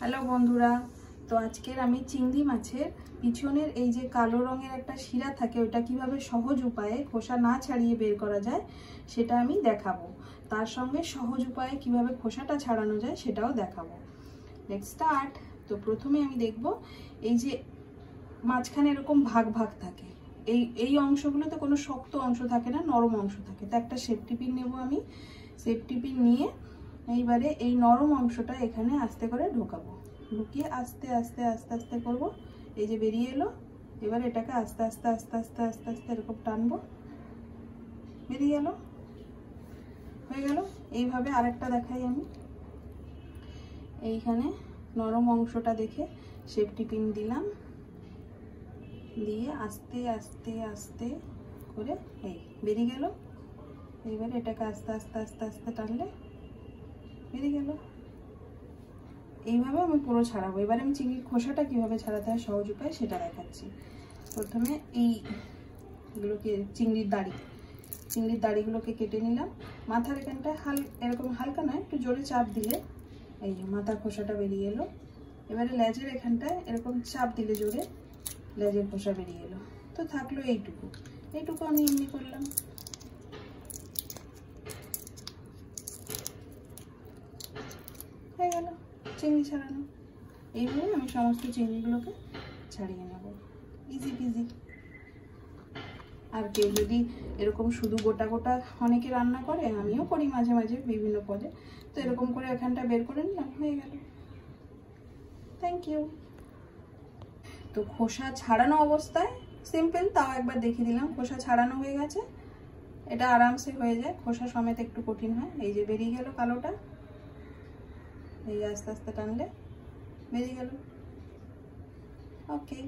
Hello বন্ধুরা, তো আজকের আমি চিংড়ি মাছের পিছনের এই যে কালো রঙের একটা শিরা থাকে, ওটা কীভাবে সহজ উপায়ে খোসা না ছাড়িয়ে বের করা যায় সেটা আমি দেখাবো। তার সঙ্গে সহজ উপায়ে কীভাবে খোসাটা ছাড়ানো যায় সেটাও দেখাবো। নেক্সট স্টার্ট তো প্রথমে আমি দেখব, এই যে মাঝখানে এরকম ভাগ ভাগ থাকে। এই এই অংশগুলোতে কোনো শক্ত অংশ থাকে না, নরম অংশ থাকে। তো একটা সেফটি পিন নেব আমি। সেফটি পিন নিয়ে এইবারে এই নরম অংশটা এখানে আস্তে করে ঢোকাবো। ঢুকিয়ে আস্তে আস্তে আস্তে আস্তে করব। এই যে বেরিয়ে এলো, এবার এটাকে আস্তে আস্তে আস্তে আস্তে আস্তে আস্তে এরকম টানবো। বেরিয়ে গেল হয়ে গেল। এইভাবে আরেকটা দেখাই আমি। এইখানে নরম অংশটা দেখে সেফটি পিন দিলাম। দিয়ে আস্তে আস্তে আস্তে করে এই বেরিয়ে গেল। এইবার এটাকে আস্তে আস্তে আস্তে আস্তে টানলে বেরিয়ে গেল। এইভাবে আমি পুরো ছাড়াবো। এবার আমি চিংড়ির খোসাটা কীভাবে ছাড়াতে হয় সহজ উপায় সেটা দেখাচ্ছি। প্রথমে এই চিংড়ির দাড়ি, চিংড়ির দাড়িগুলোকে কেটে নিলাম। মাথার এখানটায় হাল, এরকম হালকা নয়, একটু জোরে চাপ দিলে এই যে মাথার খোসাটা বেরিয়ে এলো। এবারে লেজের এখানটায় এরকম চাপ দিলে জোরে লেজের খোসা বেরিয়ে এলো। তো থাকল এইটুকু। এইটুকু আমি এমনি করলাম। হয়ে গেল। চিংড়ি ছাড়ানো। এইভাবে আমি সমস্ত চিংড়িগুলোকে ছাড়িয়ে নেব। ইজি পিজি আর কেউ যদি এরকম শুধু গোটা গোটা অনেকে রান্না করে, আমিও করি মাঝে মাঝে বিভিন্ন পদে। তো এরকম করে এখানটা বের করে নিলাম, হয়ে গেল। থ্যাংক ইউ তো খোসা ছাড়ানো অবস্থায় সিম্পল তাও একবার দেখিয়ে দিলাম, খোসা ছাড়ানো হয়ে গেছে। এটা আরামসে হয়ে যায়, খোসা সমেত একটু কঠিন হয়। এই যে বেরিয়ে গেল কালোটা। এই আস্তে আস্তে টানলে বেরিয়ে গেল ওকে